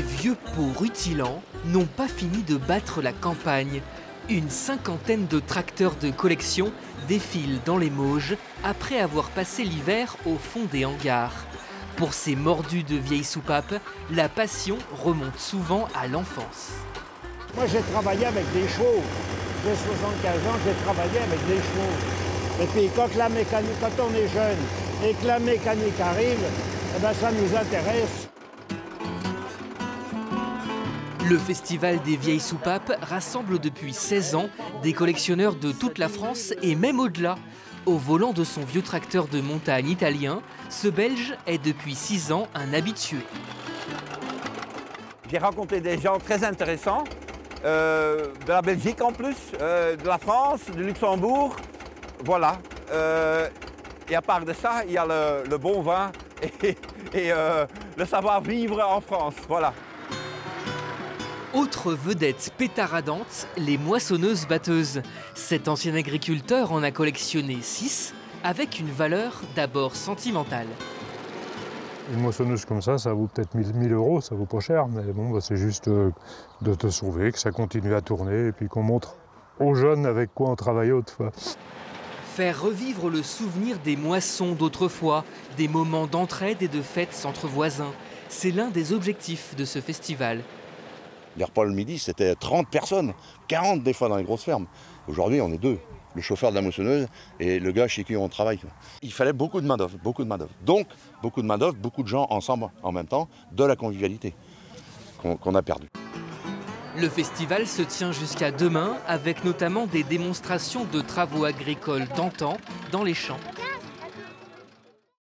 vieux pots rutilants n'ont pas fini de battre la campagne. Une cinquantaine de tracteurs de collection défilent dans les Mauges après avoir passé l'hiver au fond des hangars. Pour ces mordus de vieilles soupapes, la passion remonte souvent à l'enfance. Moi, j'ai travaillé avec des chevaux. J'ai 75 ans, j'ai travaillé avec des chevaux. Et puis, quand, la mécanique, quand on est jeune et que la mécanique arrive, eh ben, ça nous intéresse. Le Festival des vieilles soupapes rassemble depuis 16 ans des collectionneurs de toute la France et même au-delà. Au volant de son vieux tracteur de montagne italien, ce Belge est depuis 6 ans un habitué. J'ai rencontré des gens très intéressants, euh, de la Belgique en plus, euh, de la France, du Luxembourg, voilà. Euh, et à part de ça, il y a le, bon vin et, le savoir-vivre en France, voilà. Autre vedette pétaradante, les moissonneuses batteuses. Cet ancien agriculteur en a collectionné 6 avec une valeur d'abord sentimentale. Une moissonneuse comme ça, ça vaut peut-être 1000 euros, ça vaut pas cher, mais bon, bah, c'est juste euh, de te sauver, que ça continue à tourner et puis qu'on montre aux jeunes avec quoi on travaillait autrefois. Faire revivre le souvenir des moissons d'autrefois, des moments d'entraide et de fêtes entre voisins, c'est l'un des objectifs de ce festival. Les repas le midi, c'était 30 personnes, 40 des fois dans les grosses fermes. Aujourd'hui, on est deux. Le chauffeur de la moissonneuse et le gars chez qui on travaille. Il fallait beaucoup de main-d'œuvre, beaucoup de main Donc, beaucoup de main-d'œuvre, beaucoup de gens ensemble en même temps, de la convivialité qu'on a perdu. Le festival se tient jusqu'à demain avec notamment des démonstrations de travaux agricoles d'antan dans les champs.